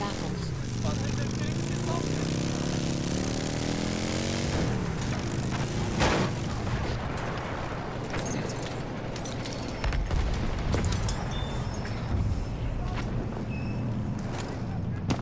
apples.